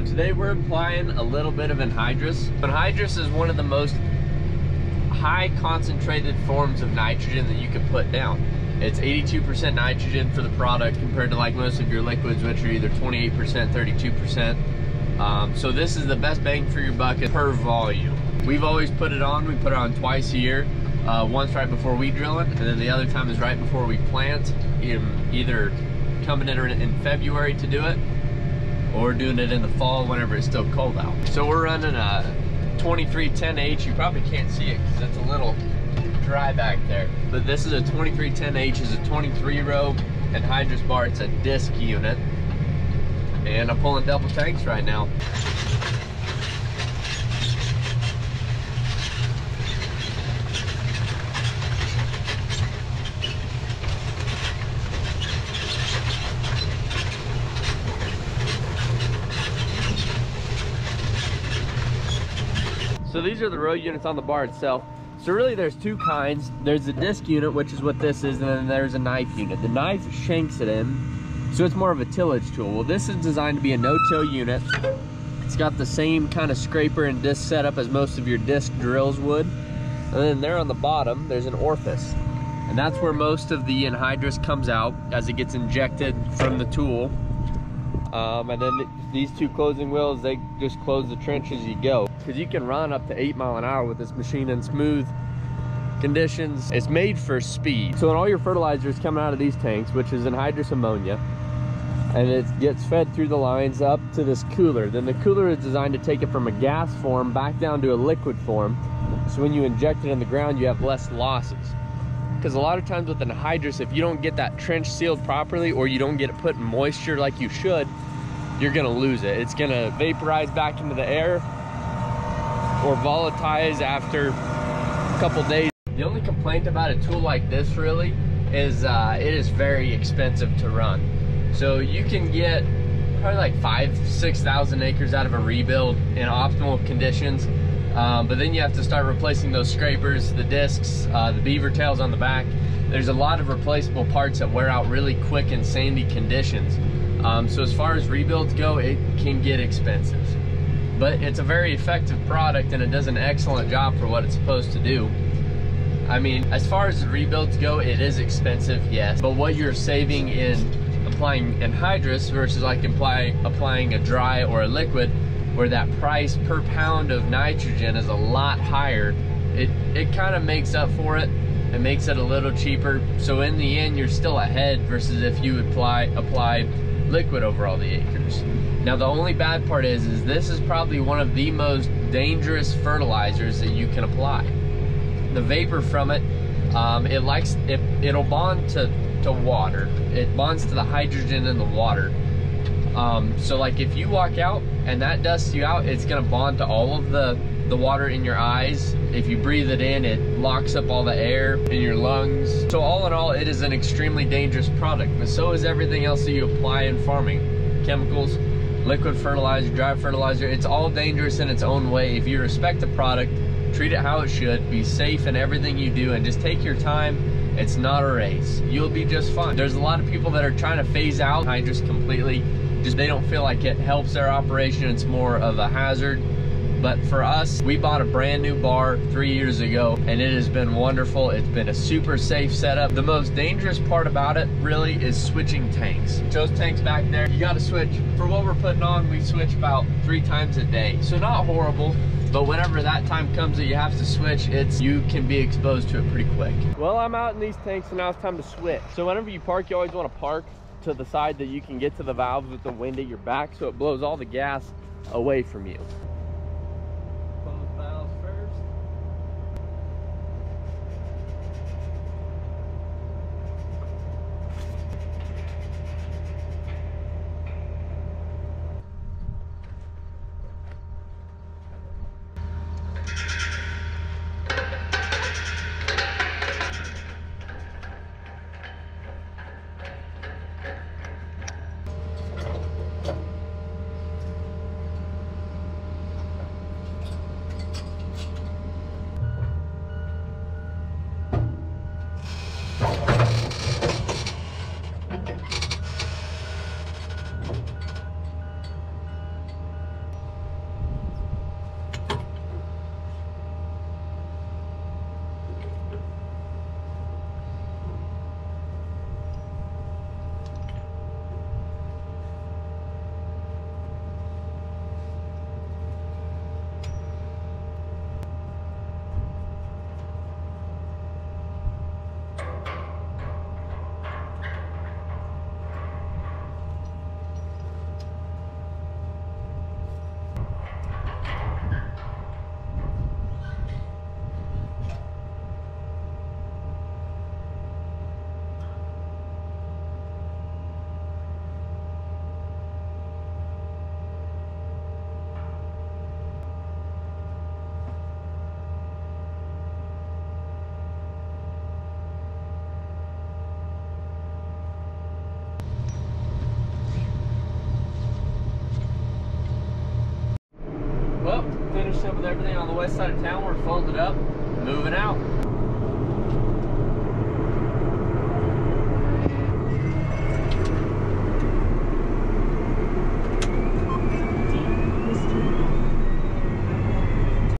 today we're applying a little bit of anhydrous. Anhydrous is one of the most high concentrated forms of nitrogen that you can put down. It's 82% nitrogen for the product compared to like most of your liquids, which are either 28%, 32%. Um, so this is the best bang for your buck per volume. We've always put it on, we put it on twice a year. Uh, once right before we drill and then the other time is right before we plant, either coming in in February to do it, or doing it in the fall whenever it's still cold out. So we're running a 2310H. You probably can't see it because it's a little dry back there. But this is a 2310H, is a 23 row anhydrous bar. It's a disc unit. And I'm pulling double tanks right now. So these are the row units on the bar itself. So really there's two kinds. There's the disc unit, which is what this is, and then there's a knife unit. The knife shanks it in, so it's more of a tillage tool. Well, this is designed to be a no-till unit. It's got the same kind of scraper and disc setup as most of your disc drills would. And then there on the bottom, there's an orifice. And that's where most of the anhydrous comes out as it gets injected from the tool. Um, and then these two closing wheels, they just close the trench as you go. Because you can run up to eight mile an hour with this machine in smooth conditions. It's made for speed. So when all your fertilizers coming out of these tanks, which is anhydrous ammonia, and it gets fed through the lines up to this cooler. Then the cooler is designed to take it from a gas form back down to a liquid form. So when you inject it in the ground, you have less losses. Because a lot of times with an anhydrous, if you don't get that trench sealed properly or you don't get it put in moisture like you should, you're gonna lose it. It's gonna vaporize back into the air or volatilize after a couple days. The only complaint about a tool like this really is uh, it is very expensive to run. So you can get probably like five, 6,000 acres out of a rebuild in optimal conditions. Um, but then you have to start replacing those scrapers, the discs, uh, the beaver tails on the back. There's a lot of replaceable parts that wear out really quick in sandy conditions. Um, so as far as rebuilds go, it can get expensive. But it's a very effective product and it does an excellent job for what it's supposed to do. I mean, as far as rebuilds go, it is expensive, yes. But what you're saving in applying anhydrous versus like apply, applying a dry or a liquid, where that price per pound of nitrogen is a lot higher, it, it kind of makes up for it. It makes it a little cheaper. So in the end, you're still ahead versus if you apply, applied liquid over all the acres. Now the only bad part is, is this is probably one of the most dangerous fertilizers that you can apply. The vapor from it, um, it likes, it, it'll bond to, to water. It bonds to the hydrogen in the water. Um, so like if you walk out and that dusts you out, it's gonna bond to all of the, the water in your eyes. If you breathe it in, it locks up all the air in your lungs. So all in all, it is an extremely dangerous product, but so is everything else that you apply in farming. Chemicals, liquid fertilizer, dry fertilizer, it's all dangerous in its own way. If you respect the product, treat it how it should, be safe in everything you do, and just take your time, it's not a race. You'll be just fine. There's a lot of people that are trying to phase out hydrous completely. Just they don't feel like it helps their operation. It's more of a hazard. But for us, we bought a brand new bar three years ago and it has been wonderful. It's been a super safe setup. The most dangerous part about it really is switching tanks. Those tanks back there, you gotta switch. For what we're putting on, we switch about three times a day. So not horrible, but whenever that time comes that you have to switch, it's you can be exposed to it pretty quick. Well, I'm out in these tanks and now it's time to switch. So whenever you park, you always wanna park to the side that you can get to the valves with the wind at your back so it blows all the gas away from you. up with everything on the west side of town. We're folded up, moving out.